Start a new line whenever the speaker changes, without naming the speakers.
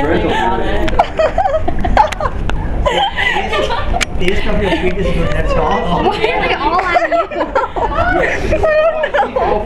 I'm about it.
These come your sweetness with that's all.
Why are we all on you?
don't know.